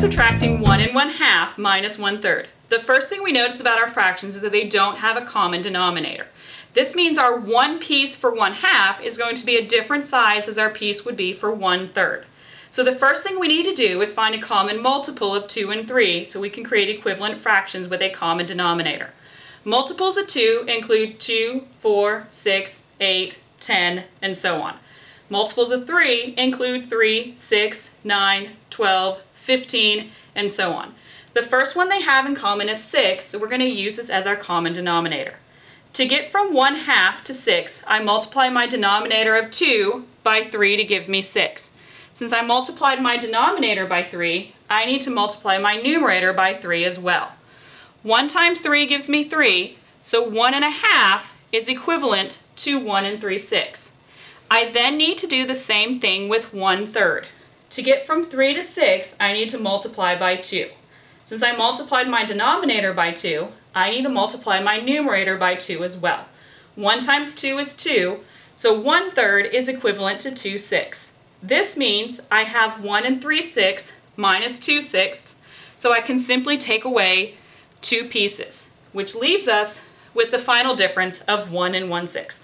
subtracting 1 and 1 half minus 1 third. The first thing we notice about our fractions is that they don't have a common denominator. This means our one piece for 1 half is going to be a different size as our piece would be for 1 third. So the first thing we need to do is find a common multiple of 2 and 3 so we can create equivalent fractions with a common denominator. Multiples of 2 include 2, 4, 6, 8, 10, and so on. Multiples of 3 include 3, 6, 9, 12, 15, and so on. The first one they have in common is 6, so we're going to use this as our common denominator. To get from 1 half to 6, I multiply my denominator of 2 by 3 to give me 6. Since I multiplied my denominator by 3, I need to multiply my numerator by 3 as well. 1 times 3 gives me 3, so 1 and a half is equivalent to 1 and 3 sixths. I then need to do the same thing with 1 third. To get from 3 to 6, I need to multiply by 2. Since I multiplied my denominator by 2, I need to multiply my numerator by 2 as well. 1 times 2 is 2, so 1 third is equivalent to 2 sixths. This means I have 1 and 3 sixths minus 2 sixths, so I can simply take away two pieces, which leaves us with the final difference of 1 and 1 sixth.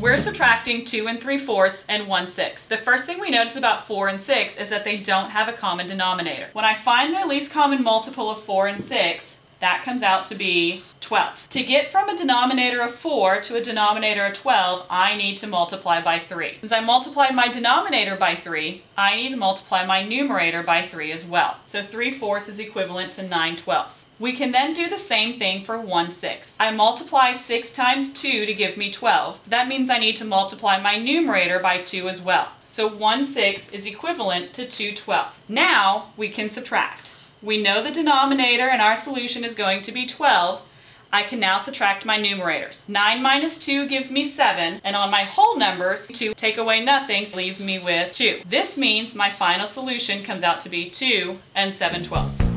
We're subtracting 2 and 3 fourths and 1 sixth. The first thing we notice about 4 and 6 is that they don't have a common denominator. When I find their least common multiple of 4 and 6, that comes out to be 12. To get from a denominator of 4 to a denominator of 12, I need to multiply by 3. Since I multiplied my denominator by 3, I need to multiply my numerator by 3 as well. So 3 fourths is equivalent to 9 twelfths. We can then do the same thing for 1 6. I multiply 6 times 2 to give me 12. That means I need to multiply my numerator by 2 as well. So 1 6 is equivalent to 2 twelfths. Now we can subtract. We know the denominator in our solution is going to be 12. I can now subtract my numerators. 9 minus 2 gives me 7, and on my whole numbers, 2 take away nothing leaves me with 2. This means my final solution comes out to be 2 and 7 twelfths.